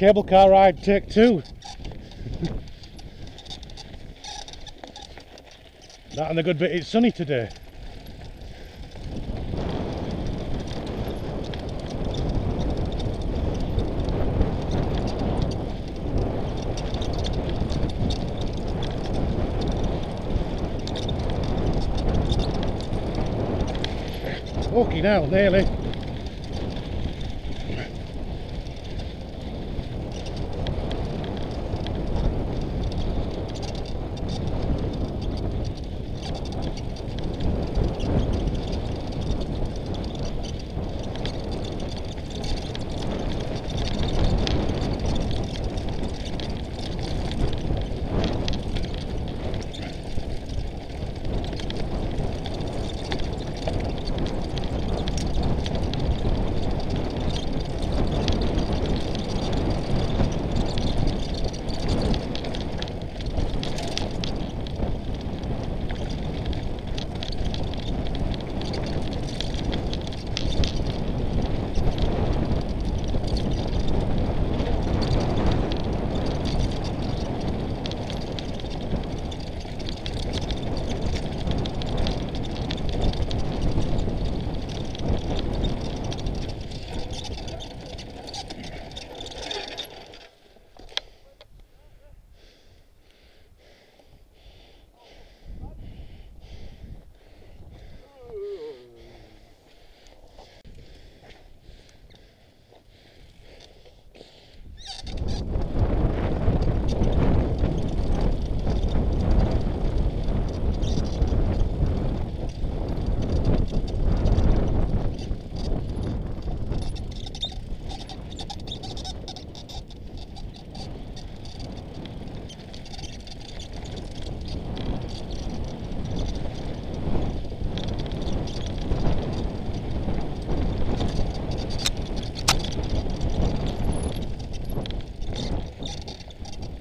cable car ride, take two. that and the good bit, it's sunny today. Fucking hell, nearly.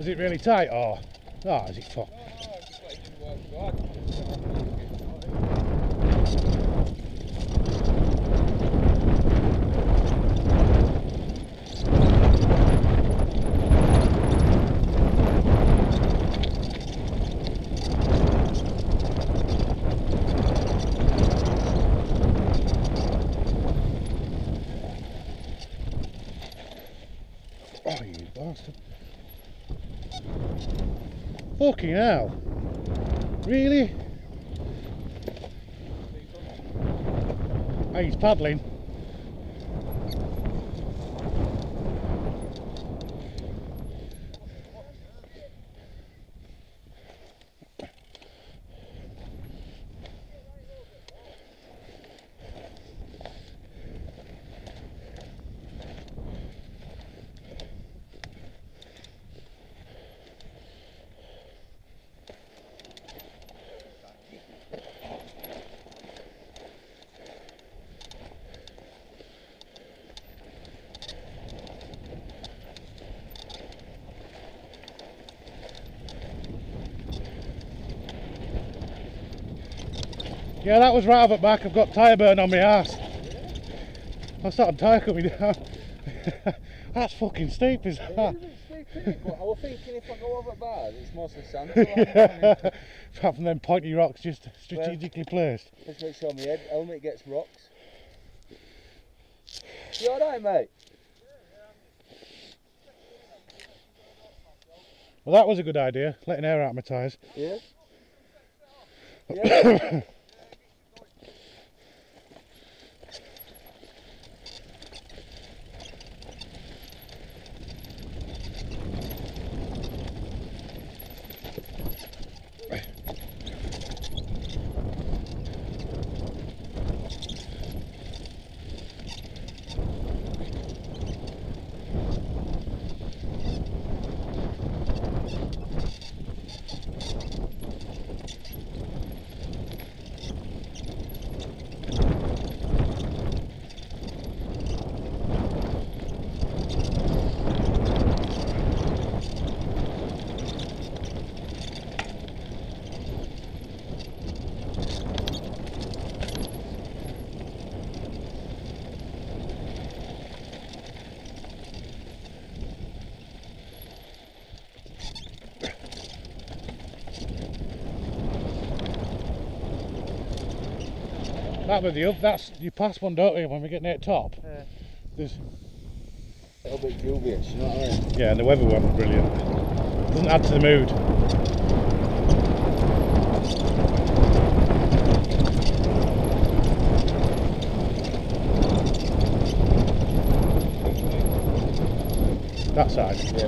It really tight or? Oh, is it fuck? Oh, you bastard. Fucking hell. Really? He's paddling. Yeah, that was right up at back. I've got tyre burn on my ass. I started tyre coming down. That's fucking steep, is that? But I was thinking if I go over bad, it's mostly sand. I'm. Apart from them pointy rocks just strategically placed. Just make sure my head, helmet gets rocks. You alright, mate? Well, that was a good idea, letting air out of my tyres. Yeah? Yeah? That was the up. That's you pass one, don't you? When we get near the top. Yeah. There's A little bit dubious, you know what I mean? yeah, and the weather wasn't brilliant. Doesn't add to the mood. That side. Yeah.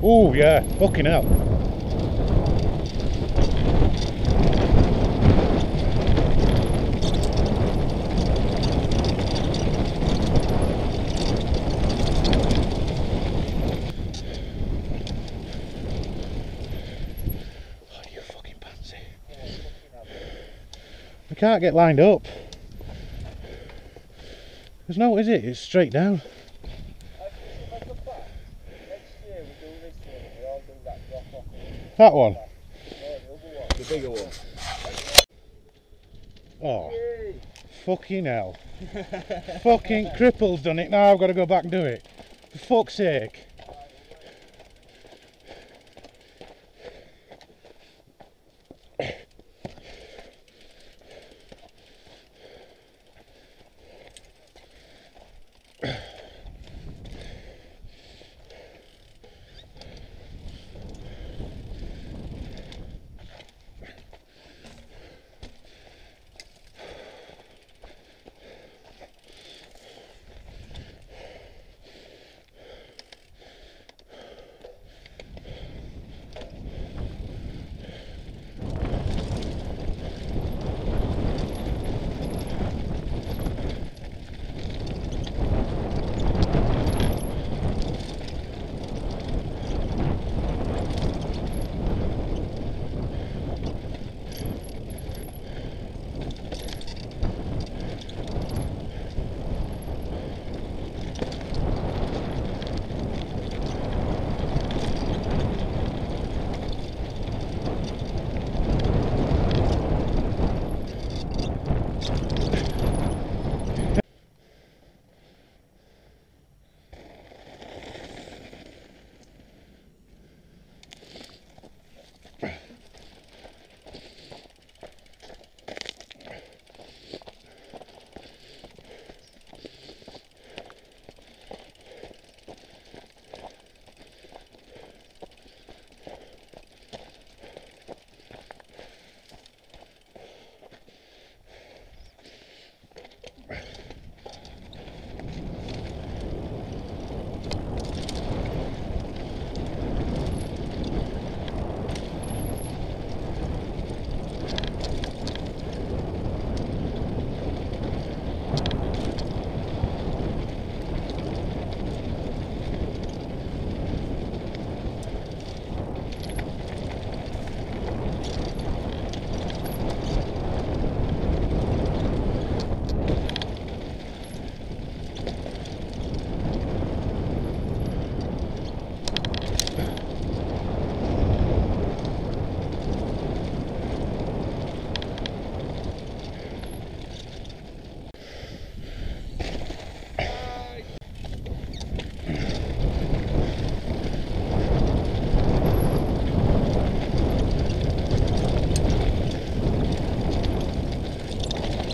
Oh yeah, fucking hell. Can't get lined up. There's no, is it? It's straight down. If I come back, next year we do this one, we all do that drop off. That one. The one. The bigger one. Oh, Yay! fucking hell. fucking cripple's done it. Now I've got to go back and do it. For fuck's sake.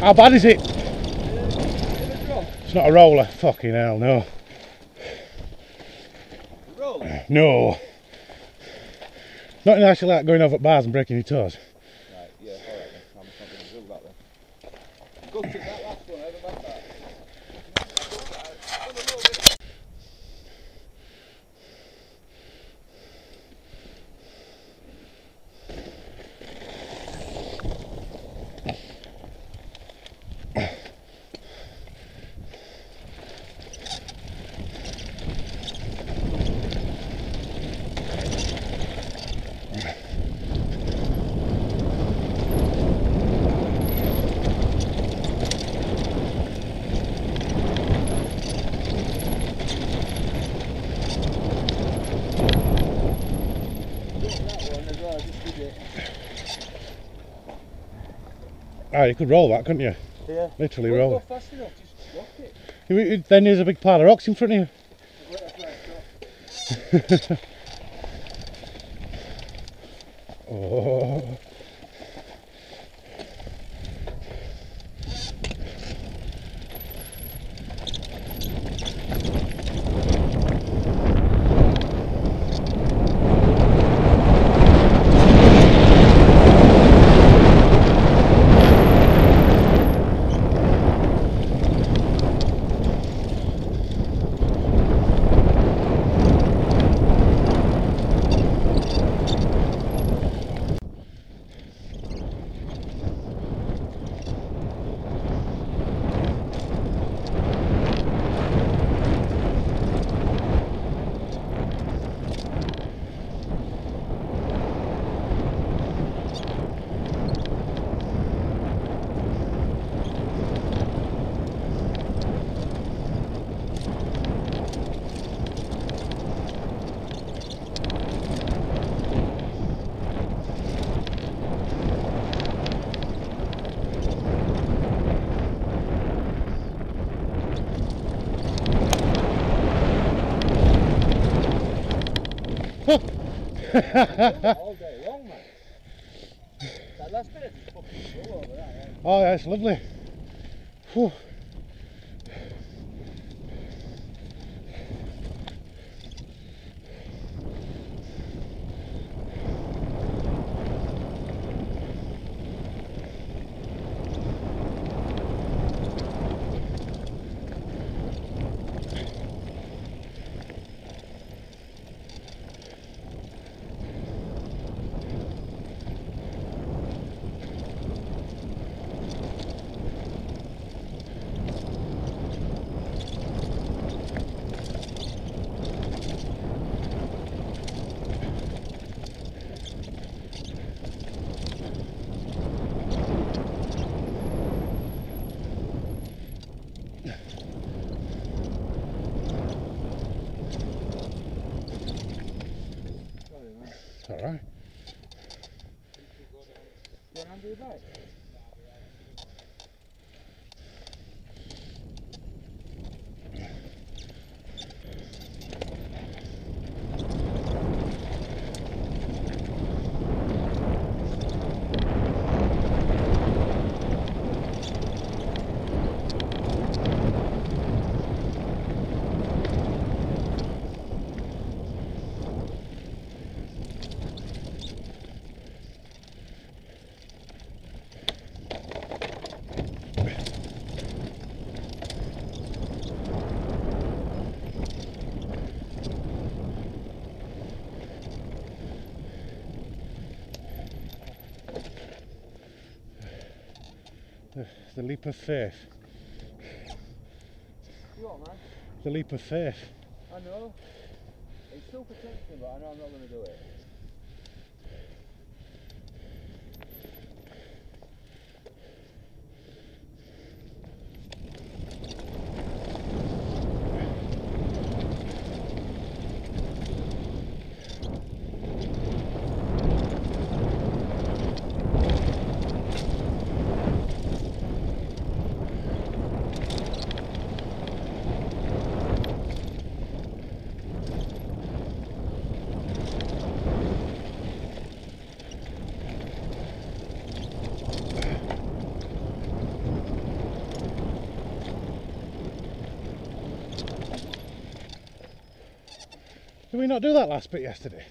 How bad is it? It's not a roller. Fucking hell, no. No. Nothing actually like going over bars and breaking your toes. Right, yeah, alright then. I'm just not going to drill that then. Go to that last one, over back that. That one as well, just did it. Ah, you could roll that, couldn't you? Yeah. Literally roll it. fast enough, just it. You- you- Then there's a big pile of rocks in front of you. Wait, that's right, drop. Oh. All day long, man. That last bit is fucking cool over there. yeah. Oh, yeah, it's lovely. Whew. To undo your The, the leap of faith. You what, man? The leap of faith. I know. It's still protecting, but I know I'm not going to do it. Not do that last bit yesterday?